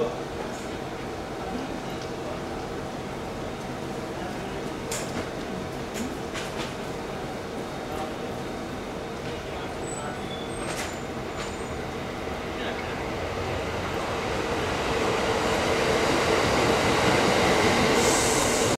Não.